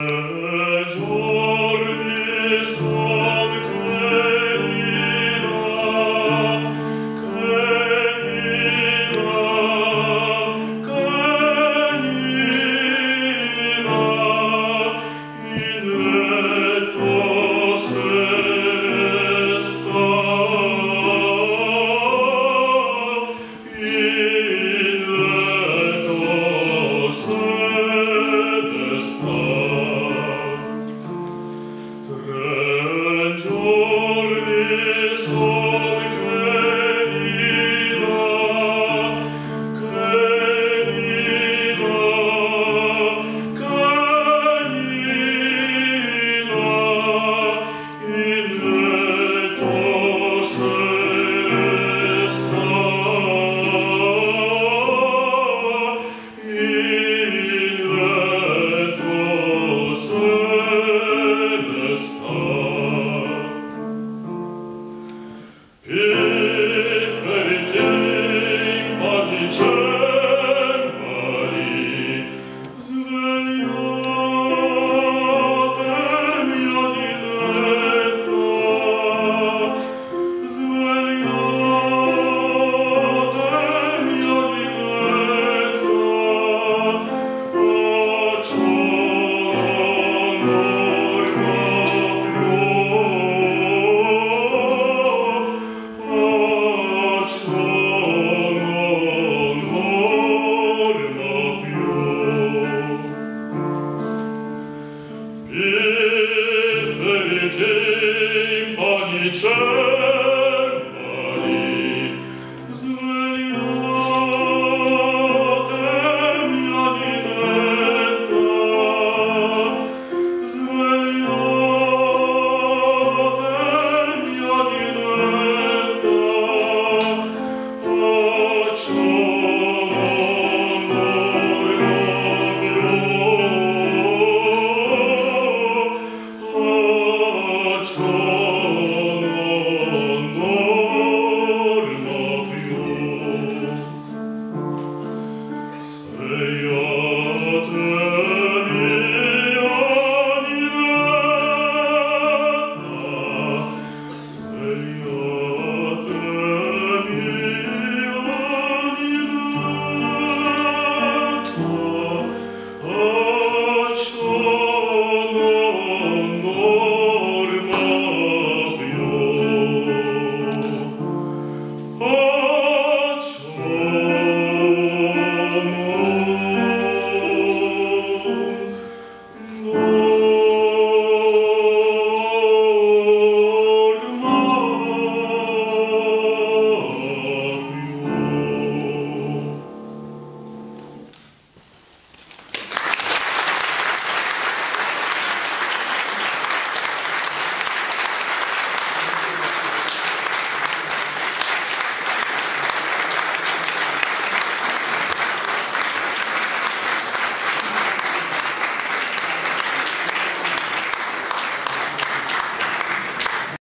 Uh... in panicem